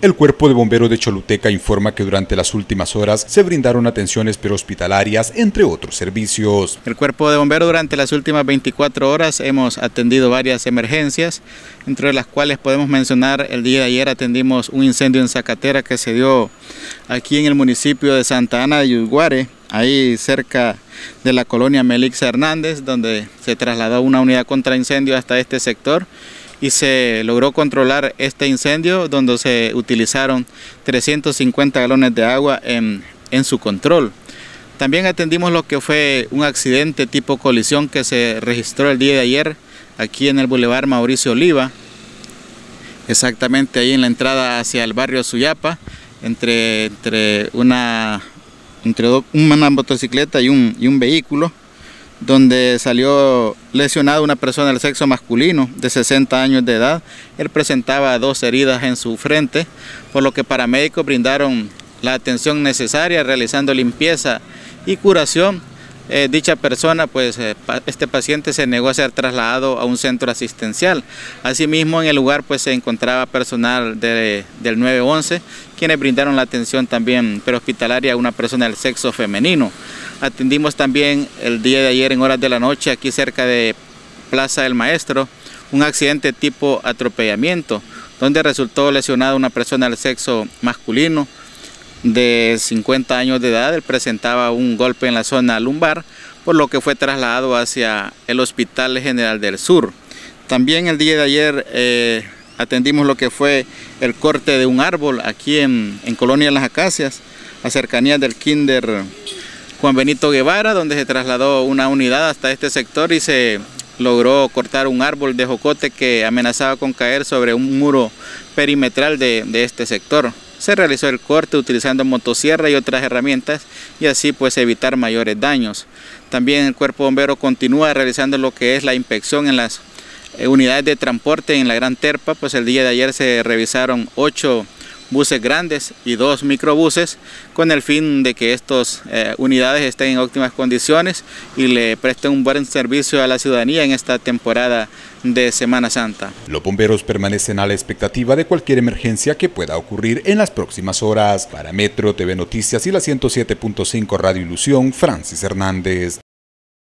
El Cuerpo de Bomberos de Choluteca informa que durante las últimas horas se brindaron atenciones prehospitalarias, entre otros servicios. El Cuerpo de Bomberos durante las últimas 24 horas hemos atendido varias emergencias, entre las cuales podemos mencionar el día de ayer atendimos un incendio en Zacatera que se dio aquí en el municipio de Santa Ana de Yuguare, ahí cerca de la colonia Melixa Hernández, donde se trasladó una unidad contra incendio hasta este sector y se logró controlar este incendio donde se utilizaron 350 galones de agua en, su control. También atendimos lo que fue un accidente tipo colisión que se registró el día de ayer aquí en el Boulevard Mauricio Oliva, exactamente ahí en la entrada hacia el barrio Suyapa, entre, entre, una, entre motocicleta y un, y un vehículo donde salió lesionada una persona del sexo masculino de 60 años de edad. Él presentaba dos heridas en su frente, por lo que paramédicos brindaron la atención necesaria realizando limpieza y curación. Eh, dicha persona, pues eh, este paciente se negó a ser trasladado a un centro asistencial. Asimismo, en el lugar pues se encontraba personal del 911, quienes brindaron la atención también prehospitalaria a una persona del sexo femenino. Atendimos también el día de ayer en horas de la noche aquí cerca de Plaza del Maestro un accidente tipo atropellamiento donde resultó lesionada una persona del sexo masculino de 50 años de edad. Él presentaba un golpe en la zona lumbar por lo que fue trasladado hacia el Hospital General del Sur. También el día de ayer eh, atendimos lo que fue el corte de un árbol aquí en, en Colonia Las Acacias, a cercanías del Kinder Juan Benito Guevara, donde se trasladó una unidad hasta este sector y se logró cortar un árbol de jocote que amenazaba con caer sobre un muro perimetral de, este sector. Se realizó el corte utilizando motosierra y otras herramientas y así pues evitar mayores daños. También el cuerpo bombero continúa realizando lo que es la inspección en las eh, unidades de transporte en la Gran Terpa, pues el día de ayer se revisaron ocho buses grandes y dos microbuses con el fin de que estas eh, unidades estén en óptimas condiciones y le presten un buen servicio a la ciudadanía en esta temporada de Semana Santa. Los bomberos permanecen a la expectativa de cualquier emergencia que pueda ocurrir en las próximas horas. Para Metro TV Noticias y la 107.5 Radio Ilusión, Francis Hernández.